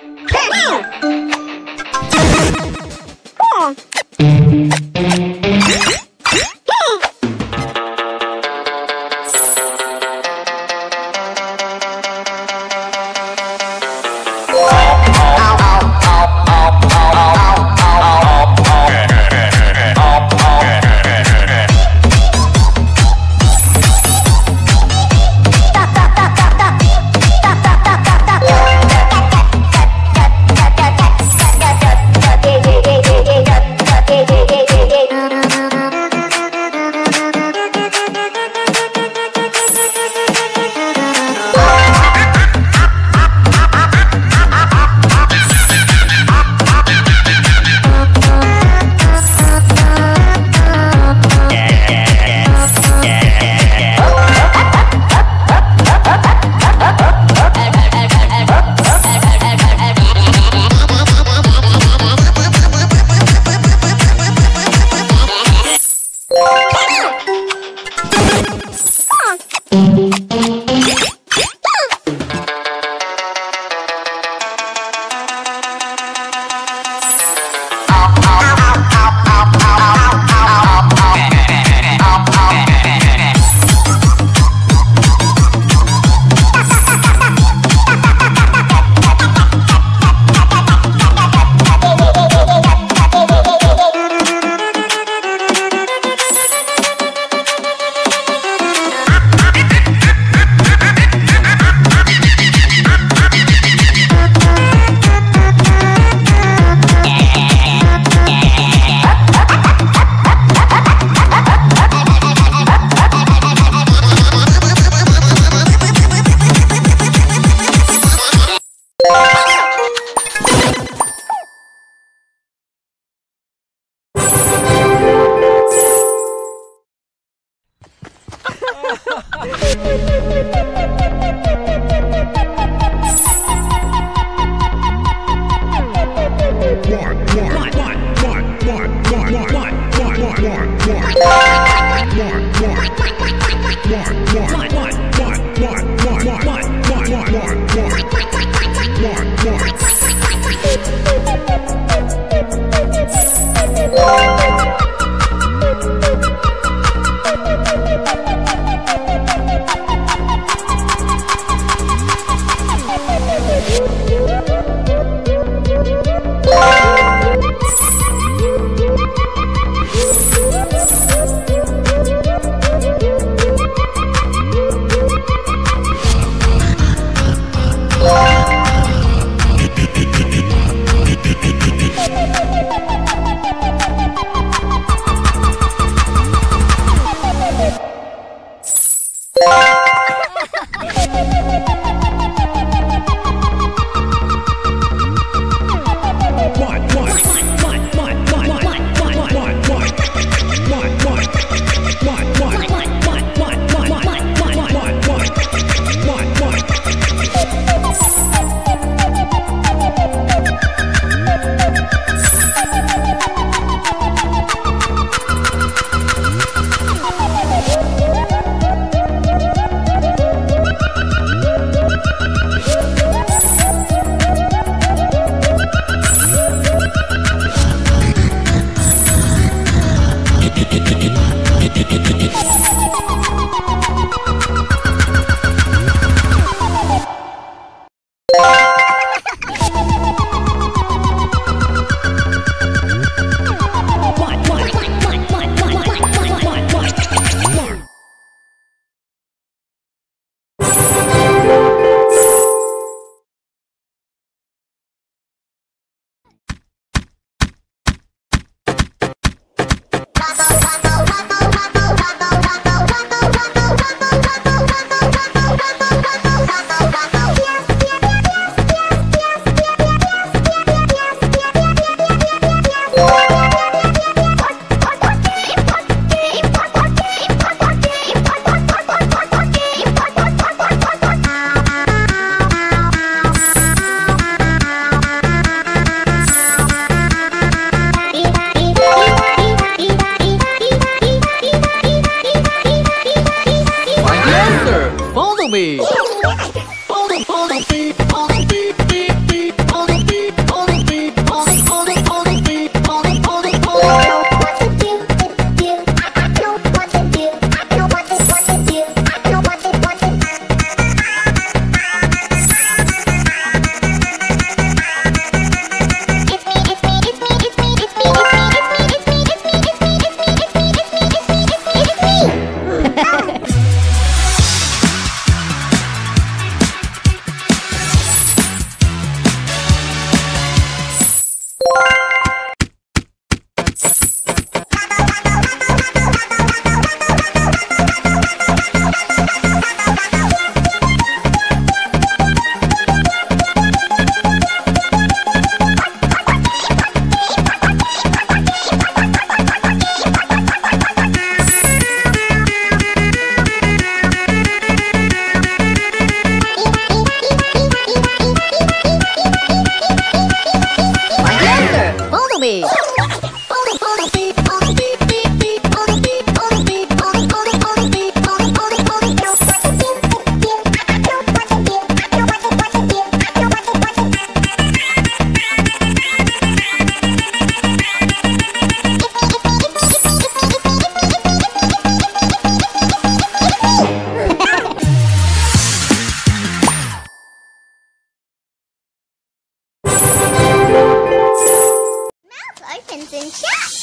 대 박! Follow me! and chat.